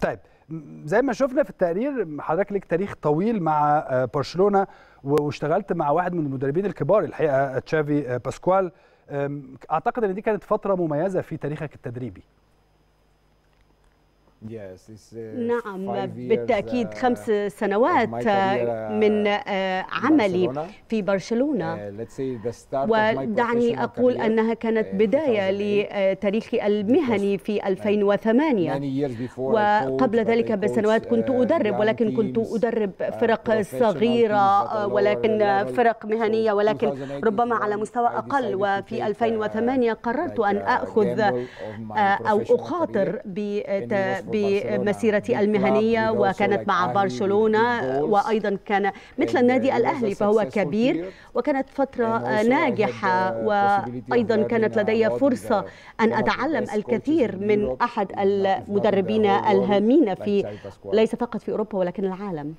طيب زي ما شفنا في التقرير حضرتك ليك تاريخ طويل مع برشلونة واشتغلت مع واحد من المدربين الكبار الحقيقة تشافي باسكوال. أعتقد إن دي كانت فترة مميزة في تاريخك التدريبي. نعم بالتأكيد خمس سنوات من عملي في برشلونة. ودعني أقول أنها كانت بداية لتاريخي المهني في 2008 وقبل ذلك بسنوات كنت أدرب ولكن كنت أدرب فرق صغيرة ولكن فرق مهنية ولكن ربما على مستوى أقل. وفي 2008 قررت أن أخذ أو أخاطر بمسيرتي المهنية وكانت مع برشلونة وأيضا كان مثل النادي الأهلي فهو كبير وكانت فترة ناجحة وأيضا كانت لدي فرصة أن أتعلم الكثير من أحد المدربين الهامين في ليس فقط في أوروبا ولكن العالم